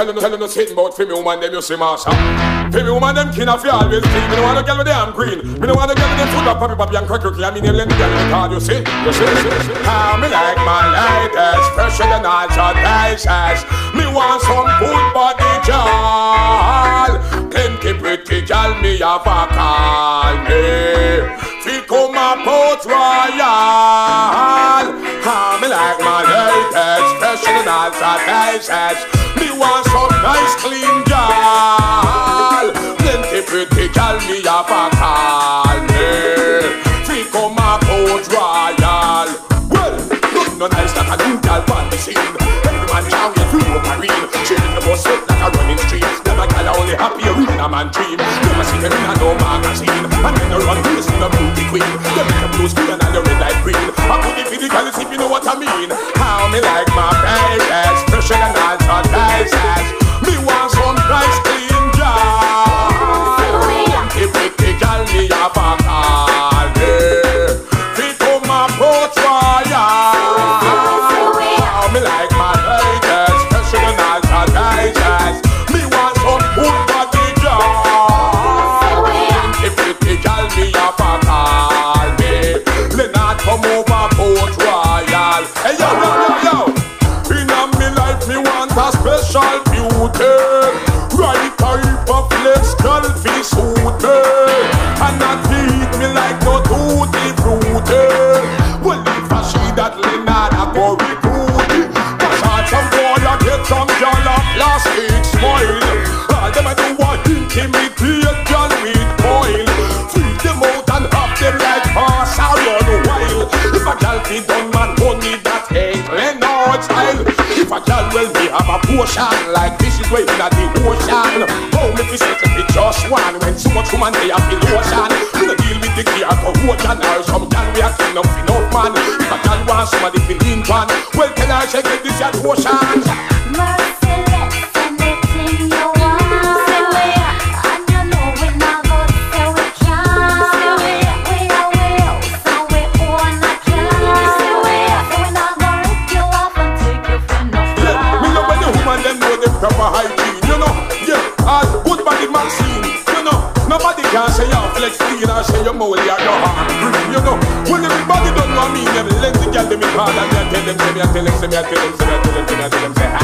telling you, telling you, sitting about for me woman them you see Marsha. For me woman them kin of you always clean. Me no want to get with them green. Me no want to get with them food up, papi papi and crack cracky. I mean them let me get with card. You see, you see, you see. How me like my ladies, fresher than all your daisies. Me want some full body jar. Plenty pretty gal me have a call me. Fi come a Port Royal. All your daisies. Me want some nice clean gal. Plenty pretty gal me a call me. Fi come a Port Royal. Well, nothing no nice like a new gal on the scene. Every man get through a marine. Chilling the bus up like a running stream. Never gal only happy reading a man dream. Never see them in a no magazine. And then they run race in a beauty queen. They make a blue screen and the red light green. I put it for the gal if you know what I mean. Special beauty. Right type of flex girl fi suit me. And not feed me like potion like this is way in the ocean. Oh me fi settle it just one when so much woman they have the lotion. We no deal with the gear corrosion or some girl we are clean up enough man. If a girl want somebody fi lean pan, well tell her check it this your potion. Say you're flex clean or say you're you're hard you know. When everybody don't know me, them let the girl in call and me I tell them, say me I tell them, say me I tell them, say me I tell them, say me I tell them, say how.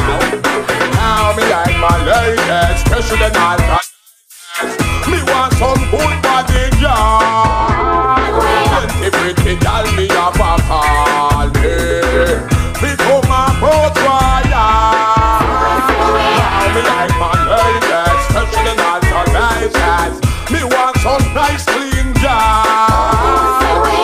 How me like my ladies, special than all nice clean girl.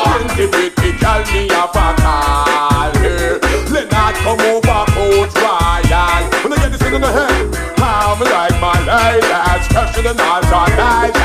Plenty pretty girl me a call me. Leonard come over Port Royal. When I get this in the head, me like my ladies, special than all daisies.